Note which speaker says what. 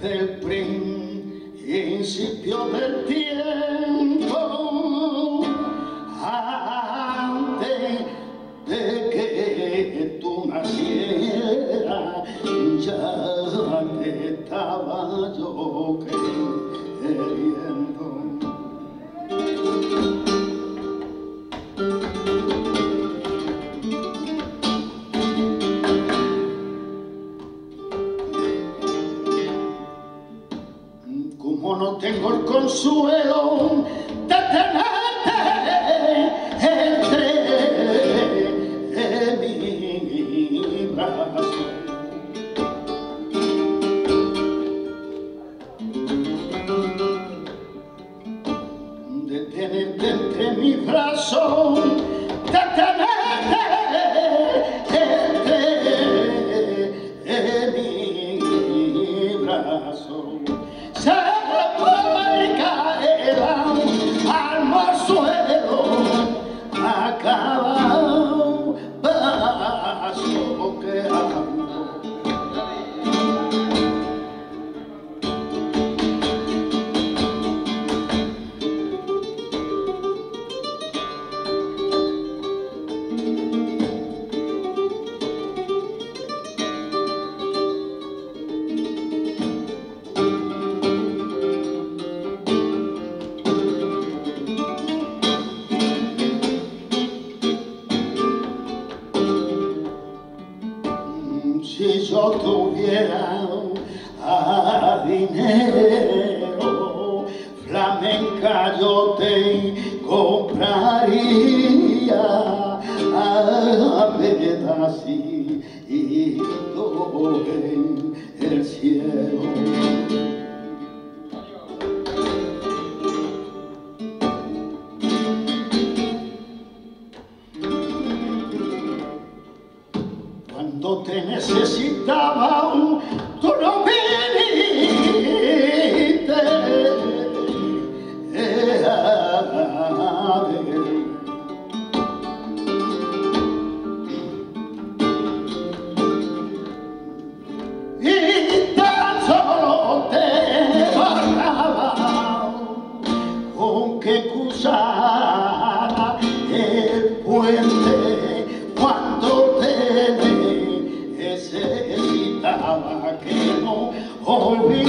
Speaker 1: del principio del tiempo, antes de que tú nacieras, ya te estaba yo queriendo. No tengo el consuelo paso que Si yo tuviera a dinero, flamenca yo te compraría a pedacito Cuando te necesitaba, tú no viniste. Y tan solo te con que cruzara el ouvir